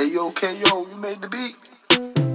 Hey yo, KO, you made the beat?